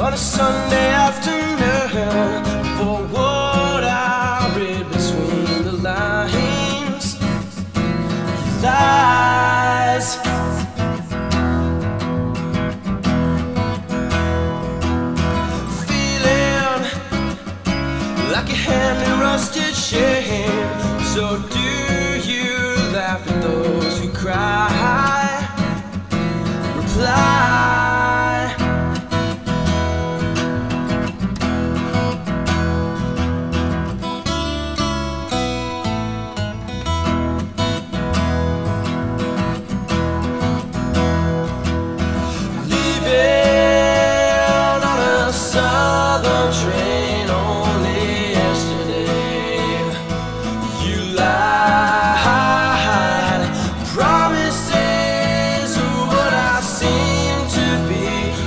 on a Sunday afternoon for what I read between the lines. Lies. Feeling like a hand in rusted shame. So do you laugh at those who cry?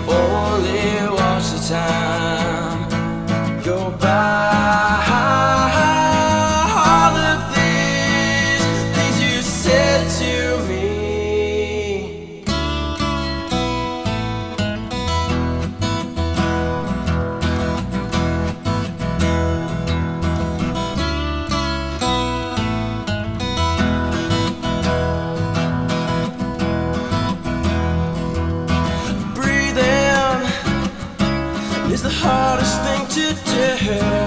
Be. The hardest thing to do.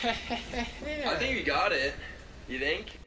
I think you got it. You think?